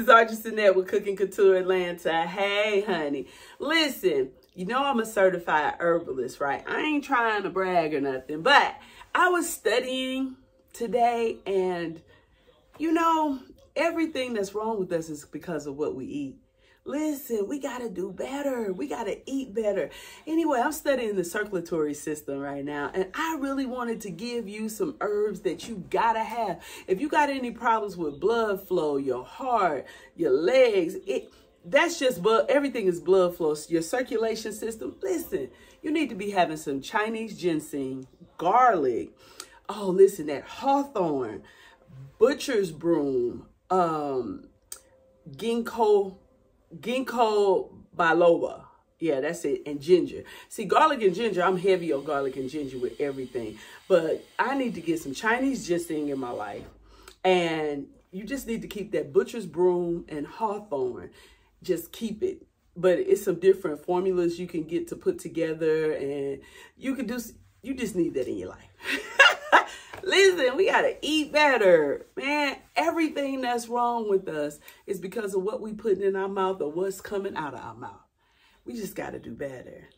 is Argent with Cooking Couture Atlanta. Hey, honey. Listen, you know I'm a certified herbalist, right? I ain't trying to brag or nothing, but I was studying today and, you know, everything that's wrong with us is because of what we eat. Listen, we got to do better. We got to eat better. Anyway, I'm studying the circulatory system right now, and I really wanted to give you some herbs that you got to have. If you got any problems with blood flow, your heart, your legs, it that's just blood. Everything is blood flow. Your circulation system. Listen, you need to be having some Chinese ginseng, garlic. Oh, listen, that hawthorn, butcher's broom, um, ginkgo ginkgo biloba. Yeah, that's it. And ginger. See, garlic and ginger, I'm heavy on garlic and ginger with everything. But I need to get some Chinese ginseng in my life. And you just need to keep that butcher's broom and hawthorn. Just keep it. But it's some different formulas you can get to put together. And you can do, you just need that in your life. Listen, we got to eat better. Man, everything that's wrong with us is because of what we put in our mouth or what's coming out of our mouth. We just got to do better.